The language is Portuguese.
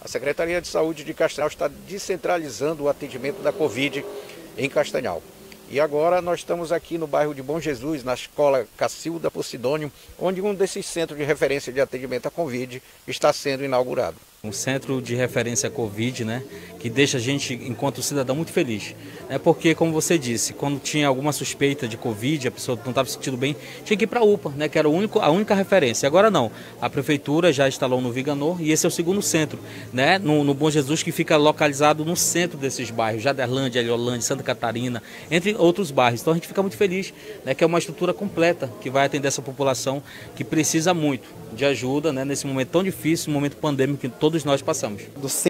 A Secretaria de Saúde de Castanhal está descentralizando o atendimento da Covid em Castanhal. E agora nós estamos aqui no bairro de Bom Jesus, na escola Cacilda Posidônio, onde um desses centros de referência de atendimento à Covid está sendo inaugurado. Um centro de referência Covid, né, que deixa a gente, enquanto cidadão, muito feliz. É porque, como você disse, quando tinha alguma suspeita de Covid, a pessoa não estava se sentindo bem, tinha que ir para a UPA, né, que era o único, a única referência. Agora não, a prefeitura já instalou no Viganor e esse é o segundo centro, né, no, no Bom Jesus, que fica localizado no centro desses bairros, Jaderlândia, Eliolândia, Santa Catarina, entre outros bairros. Então a gente fica muito feliz, né, que é uma estrutura completa que vai atender essa população que precisa muito de ajuda, né, nesse momento tão difícil, momento pandêmico que todos nós passamos.